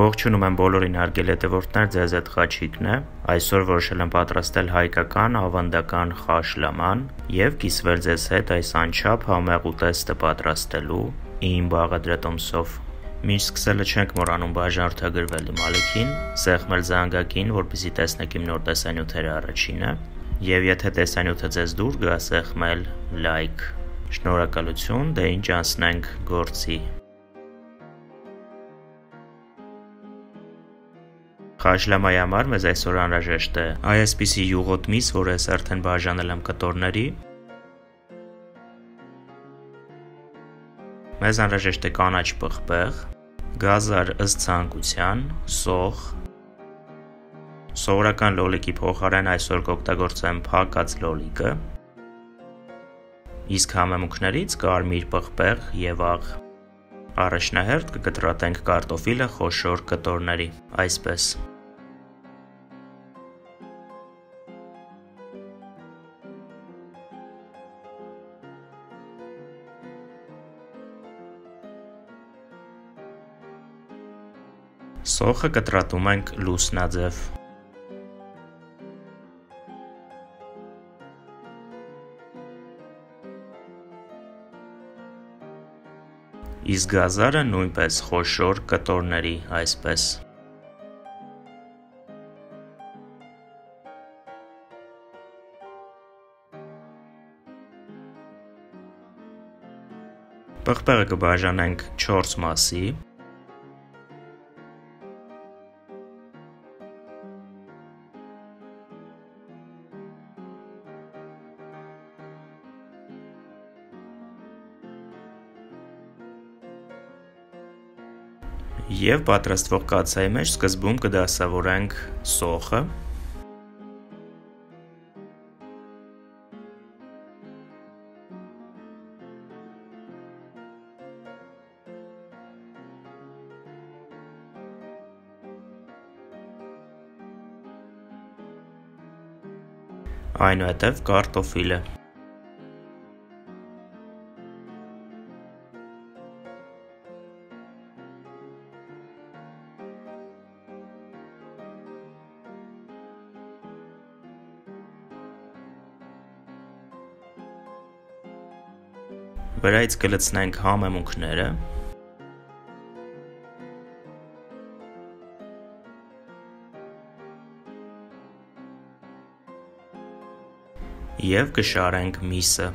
Ողջունում եմ բոլորին արգել հետևորդներ, ձեզ հետ Խաչիկն է։ Այսօր որոշել եմ պատրաստել հայկական ավանդական խաշ լաման եւ կիսվել ձեզ հետ այս անչափ համեղ ուտեստը պատրաստելու իմ բաղադրատոմսով։ Միշտ սկսելը չենք մոռանում բաժանորդագրվել իմ ալիքին, սեղմել զանգակին, որպեսզի տեսնեք իմ նոր տեսանյութերը առաջինը, եւ եթե տեսանյութը ձեզ դուր գա, սեղմել լայք։ Շնորհակալություն, դե ինչ անցնենք գործի։ Խաշլամայի համար մեզ այսօր անհրաժեշտ է այ այսպիսի յուղոտ միս, որը ես արդեն բաժանել եմ կտորների։ Մեզ անհրաժեշտ է կանաչ պղպեղ, գազար ըստ ցանկության, սող, Սովորական լոլիկի փոխարեն այսօր կօգտագործեմ փակած լոլիկը։ Իսկ համեմունքներից կարմիր պղպեղ եւ աղ։ Առաջնահերթ կկտրատենք կարտոֆիլը խոշոր կտորների, այսպես։ Սոխը կտրատում ենք լուսնաձև։ Իսկ գազարը նույնպես խոշոր կտորների, այսպես։ Պղպեղը կբաժանենք 4 մասի, Եվ պատրաստվող կացայի մեջ սկզբում կդասավորենք սոխը, այնուհետև կարտոֆիլը Վրայից կլցնենք համեմունքները։ Եվ կշարենք միսը։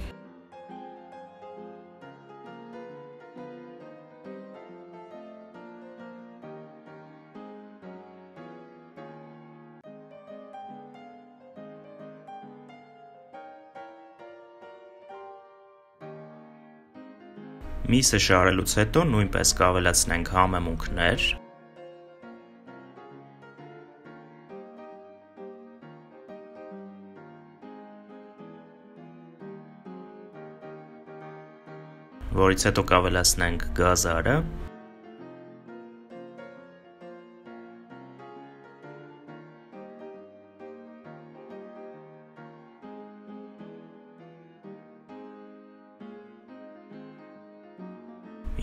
Միսը շարելուց հետո նույնպես կավելացնենք համեմունքներ, որից հետո կավելացնենք գազարը,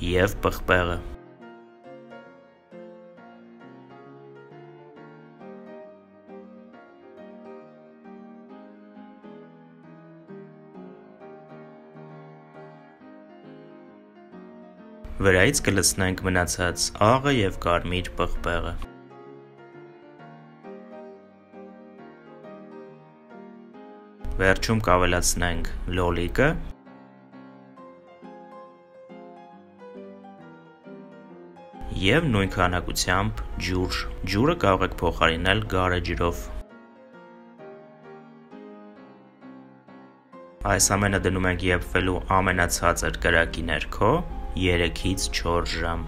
և պղպեղը։ Վրայից կլցնենք մնացած աղը և կարմիր պղպեղը։ Վերջում կավելացնենք լոլիկը եւ նույն քանակությամբ ջուր։ Ջուրը կարող եք փոխարինել գարը ջրով։ Այս ամենը դնում ենք եփվելու ամենացածր կրակի ներքո 3-ից 4 ժամ։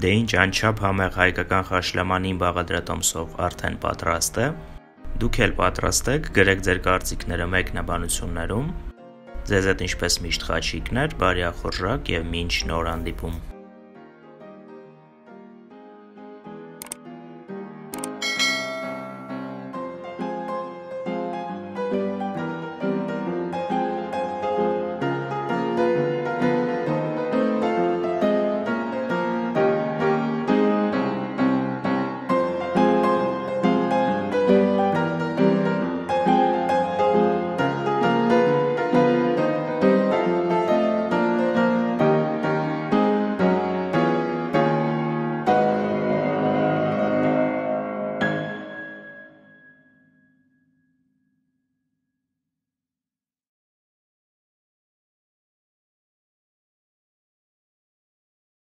Դե ինչ անչափ համեղ հայկական խաշլամանին բաղադրատոմսով արդեն պատրաստ է։ Դուք էլ պատրաստեք, գրեք ձեր կարծիքները մեկնաբանություններում։ Ձեզ հետ ինչպես միշտ խաչիկներ, բարի ախորժակ եւ մինչ նոր հանդիպում։